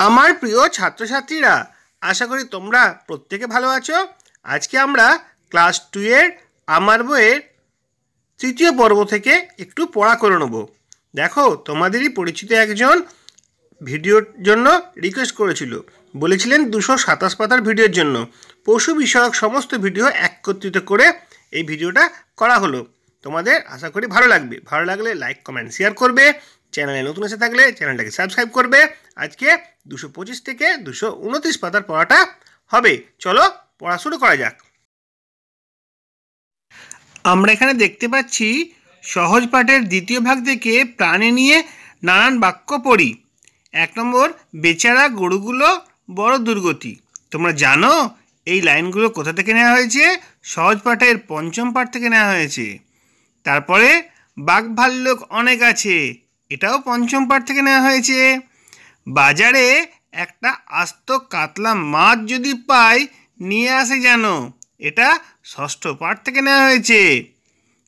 আমার প্রিয় ছাত্রছাত্রীরা, আশা করি তোমরা প্রত্যেকে ভালো আছো। আজকে আমরা ক্লাস টু এর আমার বইয়ের তৃতীয় পর্ব থেকে একটু পড়া করে নেব। দেখো, তোমাদেরই পরিচিত একজন ভিডিওর জন্য রিকোয়েস্ট করেছিল। বলেছিলেন দুশো সাতাশ পাতার ভিডিওর জন্য। পশু বিষয়ক সমস্ত ভিডিও একত্রিত করে এই ভিডিওটা করা হলো। তোমাদের আশা করি ভালো লাগবে। ভালো লাগলে লাইক কমেন্ট শেয়ার করবে। চ্যানেলে নতুন এসে থাকলে চ্যানেলটাকে সাবস্ক্রাইব করবে। আজকে দুশো পঁচিশ থেকে দুশো উনত্রিশ পাতার পড়াটা হবে। চলো পড়া শুরু করা যাক। আমরা এখানে দেখতে পাচ্ছি, সহজ পাঠের দ্বিতীয় ভাগ থেকে প্রাণী নিয়ে নানান বাক্য পড়ি। এক নম্বর, বেচারা গরুগুলো বড় দুর্গতি। তোমরা জানো এই লাইনগুলো কোথা থেকে নেওয়া হয়েছে? সহজ পাঠের পঞ্চম পাঠ থেকে নেওয়া হয়েছে। তারপরে বাঘ ভাল্লুক অনেক আছে। এটাও পঞ্চম পাঠ থেকে নেওয়া হয়েছে। বাজারে একটা আস্ত কাতলা মাছ যদি পাই, নিয়ে আসে যেন। এটা ষষ্ঠ পাঠ থেকে নেওয়া হয়েছে।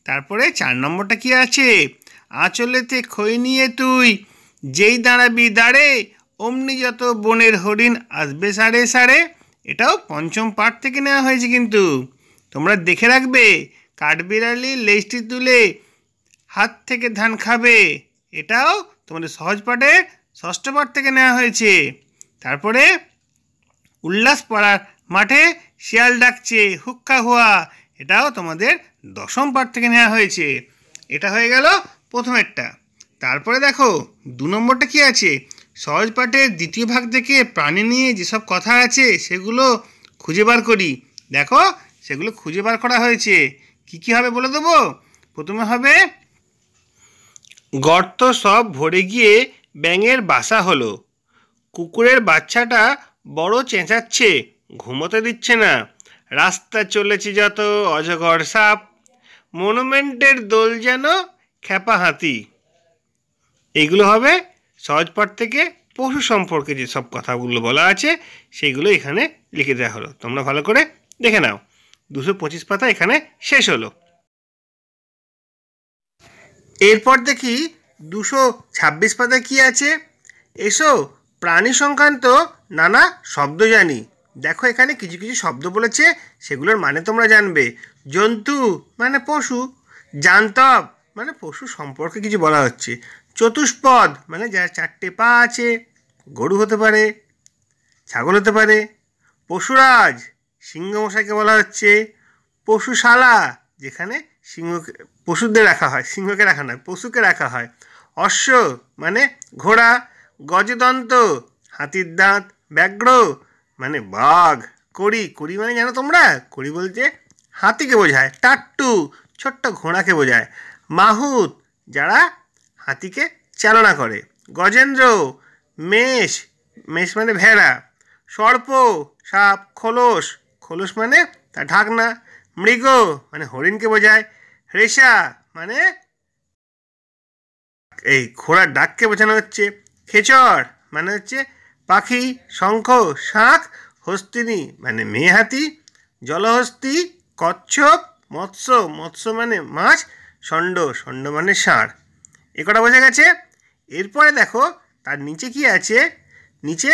তারপরে চার নম্বরটা কি আছে? আঁচলেতে খই নিয়ে তুই। যেই দাঁড়াবি দাঁড়ে, অমনি যত বনের হরিণ আসবে সাড়ে সাড়ে এটাও পঞ্চম পাঠ থেকে নেওয়া হয়েছে কিন্তু। তোমরা দেখে রাখবে, কাঠবিড়ালি লেজটি তুলে হাত থেকে ধান খাবে। এটাও তোমাদের সহজ পাঠে ষষ্ঠ পাঠ থেকে নেওয়া হয়েছে। তারপরে উল্লাস পাড়ার মাঠে শিয়াল ডাকছে, হুক্কা হুয়া। এটাও তোমাদের দশম পাঠ থেকে নেওয়া হয়েছে। এটা হয়ে গেল প্রথমেরটা। তারপরে দেখো, দু নম্বরটা কি আছে? সহজ পাঠের দ্বিতীয় ভাগ থেকে প্রাণী নিয়ে যেসব কথা আছে, সেগুলো খুঁজে বার করি। দেখো, সেগুলো খুঁজে বার করা হয়েছে। কি কি হবে বলে দেবো? প্রথমে হবে গর্ত সব ভরে গিয়ে ব্যাঙের বাসা হলো। কুকুরের বাচ্চাটা বড় চেঁচাচ্ছে, ঘুমোতে দিচ্ছে না। রাস্তা চলেছে যত অজগর সাপ, মনুমেন্টের দোল যেন খ্যাপা হাতি। এইগুলো হবে সহজপাঠ থেকে পশু সম্পর্কে যে সব কথাগুলো বলা আছে সেইগুলো এখানে লিখে দেওয়া হলো। তোমরা ভালো করে দেখে নাও। দুশো পঁচিশ পাতা এখানে শেষ হলো। এরপর দেখি দুশো ছাব্বিশ পাতায় কী আছে? এসো, প্রাণী সংক্রান্ত নানা শব্দ জানি। দেখো এখানে কিছু কিছু শব্দ বলেছে, সেগুলোর মানে তোমরা জানবে। জন্তু মানে পশু, জান্তব মানে পশু সম্পর্কে কিছু বলা হচ্ছে। চতুষ্পদ মানে যার চারটে পা আছে, গরু হতে পারে, ছাগল হতে পারে। পশুরাজ সিংহ মশাইকে বলা হচ্ছে। পশুশালা, যেখানে সিংহকে, পশুদের রাখা হয়, সিংহকে রাখা নয়, পশুকে রাখা হয়। অশ্ব মানে ঘোড়া, গজদন্ত, হাতির দাঁত, ব্যাঘ্র মানে বাঘ, কড়ি। কড়ি মানে জানো তোমরা? কড়ি বলতে হাতিকে বোঝায়, টাট্টু, ছোট্ট ঘোড়াকে বোঝায়। মাহুত, যারা হাতিকে চালনা করে। গজেন্দ্র, মেষ মেষ মানে ভেড়া। সর্প, সাপ, খোলস খোলস মানে তার ঢাকনা। মৃগ মানে হরিণকে বোঝায়। রেশা মানে? এই ঘোড়ার ডাককে বোঝানো হচ্ছে খেচর মানে হচ্ছে পাখি, শঙ্খ, শাঁখ, হস্তিনী মানে মেয়ে হাতি জলহস্তি, কচ্ছপ, মৎস্য মৎস্য মানে মাছ, ষণ্ড ষণ্ড মানে ষাঁড়। এ কটা বোঝা গেছে। এরপরে দেখো, তার নিচে কি আছে? নিচে,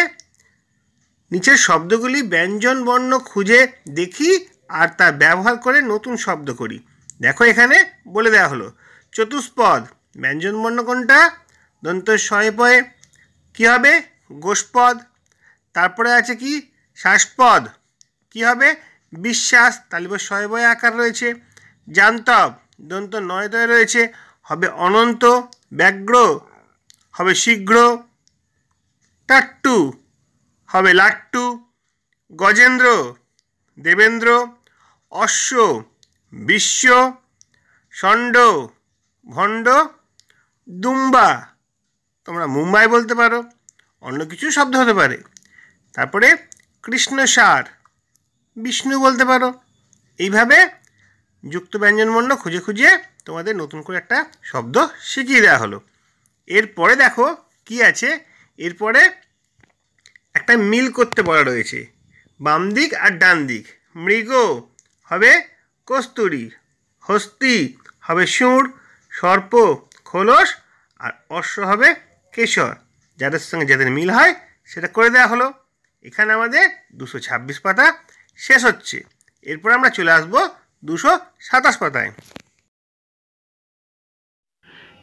নিচের শব্দগুলি ব্যঞ্জন বর্ণ খুঁজে দেখি আর তা ব্যবহার করে নতুন শব্দ করি। দেখো এখানে, বলে দেওয়া হলো। চতুষ্পদ, ব্যঞ্জন বর্ণ কোনটা? দন্ত শয়ে পয়ে কী হবে? গোষ্পদ। তারপরে আছে কি? শ্বাসপদ। কি হবে? বিশ্বাস। তালিব শয়ে আকার রয়েছে। জান্তব, দন্ত নয় দয় রয়েছে। হবে অনন্ত ব্যগ্র হবে শীঘ্র। টাট্টু। হবে লাট্টু। গজেন্দ্র, দেবেন্দ্র। অশ্ব। বিশ্ব ষণ্ড ভণ্ড দুম্বা। তোমরা মুম্বাই বলতে পারো, অন্য কিছু শব্দ হতে পারে। তারপরে কৃষ্ণসার, বিষ্ণু বলতে পারো। এইভাবে যুক্ত ব্যঞ্জনবর্ণ খুঁজে খুঁজে তোমাদের নতুন করে একটা শব্দ শিখিয়ে দেওয়া হলো। এরপরে দেখো কি আছে। এরপরে একটা মিল করতে বলা রয়েছে। বাম দিক আর ডান দিক। মৃগ হবে কস্তুরী, হস্তি হবে সুর সর্প, খোলস আর অশ্ব হবে কেশর। যাদের সঙ্গে যাদের মিল হয়, সেটা করে দেওয়া হলো। এখানে আমাদের দুশো ছাব্বিশ পাতা শেষ হচ্ছে। এরপর আমরা চলে আসব দুশো সাতাশ পাতায়।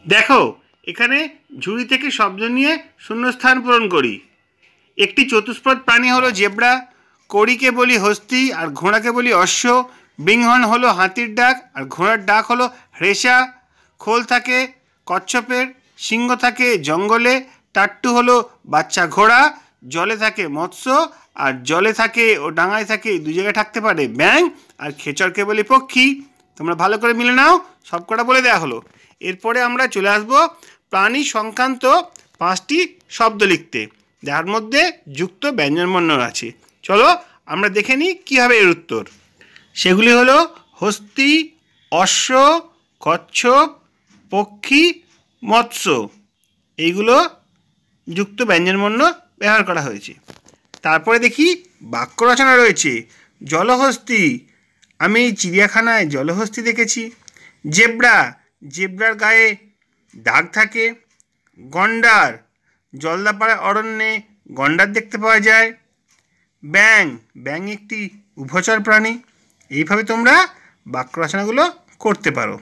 দেখো, এখানে ঝুড়ি থেকে শব্দ নিয়ে শূন্যস্থান পূরণ করি। একটি চতুষ্পদ প্রাণী হলো জেব্রা। কড়িকে বলি হস্তি আর ঘোড়াকে বলি অশ্ব। বৃংহন হলো হাতির ডাক আর ঘোড়ার ডাক হলো হ্রেষা খোল থাকে কচ্ছপের, সিংহ থাকে জঙ্গলে, টাট্টু হলো বাচ্চা ঘোড়া, জলে থাকে মৎস্য আর জলে থাকে ও ডাঙায় থাকে দু জায়গায় থাকতে পারে ব্যাং আর খেচরকে বলি পক্ষী। তোমরা ভালো করে মিলে নাও, সব কটা বলে দেওয়া হলো। এরপরে আমরা চলে আসব প্রাণী সংক্রান্ত পাঁচটি শব্দ লিখতে, যার মধ্যে যুক্ত ব্যঞ্জনবর্ণ আছে। চলো আমরা দেখে নিই কী হবে এর উত্তর। সেগুলি হলো হস্তি, অশ্ব কচ্ছপ পক্ষী, মৎস্য। এইগুলো যুক্ত ব্যঞ্জনবর্ণ ব্যবহার করা হয়েছে। তারপরে দেখি বাক্য রচনা রয়েছে। জলহস্তি, আমি চিড়িয়াখানায় জলহস্তি দেখেছি। জেব্রা, জেব্রার গায়ে দাগ থাকে। গন্ডার জলদাপাড়া অরণ্যে গন্ডার দেখতে পাওয়া যায়। ব্যাং ব্যাং একটি উভচর প্রাণী। এইভাবে তোমরা বাক্য রচনাগুলো করতে পারো।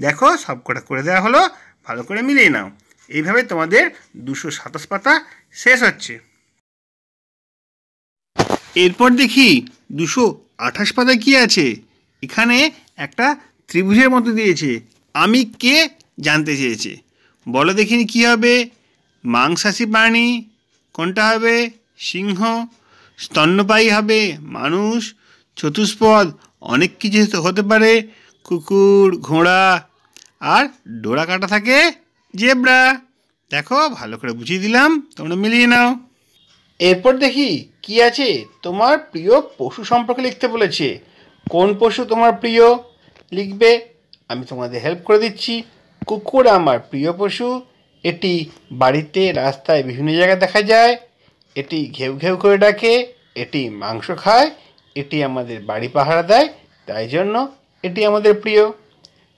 দেখো, সব কটা করে দেওয়া হলো, ভালো করে মিলিয়ে নাও। এইভাবে তোমাদের দুশো সাতাশ পাতা শেষ হচ্ছে। এরপর দেখি দুশো আঠাশ পাতা কী আছে? এখানে একটা ত্রিভুজের মতো দিয়েছে। আমি কে জানতে চেয়েছে। বলো দেখিনি কী হবে? মাংসাশী প্রাণী, কোনটা হবে? সিংহ, স্তন্যপায়ী হবে? মানুষ, চতুষ্পদ অনেক কিছু হতে পারে। কুকুর, ঘোড়া আর ডোরা কাটা থাকে জেব্রা। দেখো, ভালো করে বুঝিয়ে দিলাম। তোমরা মিলিয়ে নাও। এরপর দেখি কি আছে তোমার প্রিয় পশু সম্পর্কে লিখতে বলেছে। কোন পশু তোমার প্রিয়? লিখবে, আমি তোমাদের হেল্প করে দিচ্ছি। কুকুর আমার প্রিয় পশু। এটি বাড়িতে, রাস্তায় বিভিন্ন জায়গায় দেখা যায়। এটি ঘেউ ঘেউ করে ডাকে। এটি মাংস খায়। এটি আমাদের বাড়ি পাহারা দেয়, তাই জন্য এটি আমাদের প্রিয়।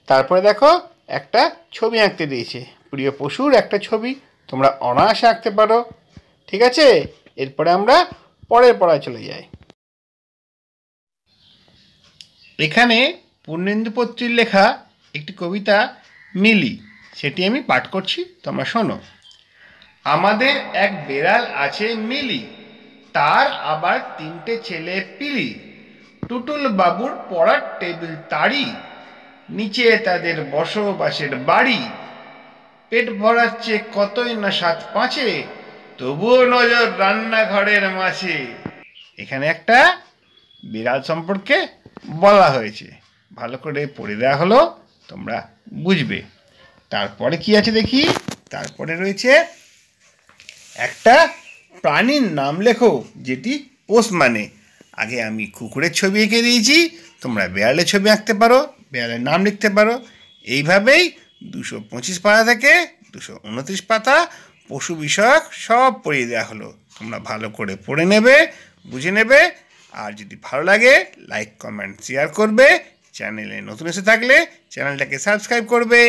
তারপরে দেখো, একটা ছবি আঁকতে দিয়েছে। প্রিয় পশুর একটা ছবি, তোমরা অনায়াসে আঁকতে পারো। ঠিক আছে? এরপরে আমরা পরের পড়ায় চলে যাই। এখানে পূর্ণেন্দু পত্রীর লেখা একটি কবিতা, মিলি, সেটি আমি পাঠ করছি, তোমরা শোনো। আমাদের এক বেড়াল আছে মিলি তার আবার তিনটে ছেলে পিলি। টুটুল বাবুর পড়ার টেবিল তাড়ি নিচে তাদের বসবাসের বাড়ি। পেট ভরাচ্ছে কতই না সাত পাঁচে, তবুও নজর রান্নাঘরের মাঝে। এখানে একটা বিড়াল সম্পর্কে বলা হয়েছে। ভালো করে পড়ে দেওয়া হলো, তোমরা বুঝবে। তারপরে কি আছে দেখি? তারপরে রয়েছে একটা প্রাণীর নাম লেখো, যেটি পোষ মানে। আগে আমি কুকুরের ছবি এঁকে দিয়েছি, তোমরা বেড়ালের ছবি আঁকতে পারো, বেড়ালের নাম লিখতে পারো। এইভাবেই দুশো পঁচিশ পাতা থেকে দুশো উনত্রিশ পাতা পশু বিষয়ক সব পড়িয়ে দেওয়া হলো। তোমরা ভালো করে পড়ে নেবে, বুঝে নেবে। আর যদি ভালো লাগে, লাইক, কমেন্ট, শেয়ার করবে। চ্যানেলে নতুন এসে থাকলে চ্যানেলটাকে সাবস্ক্রাইব করবে।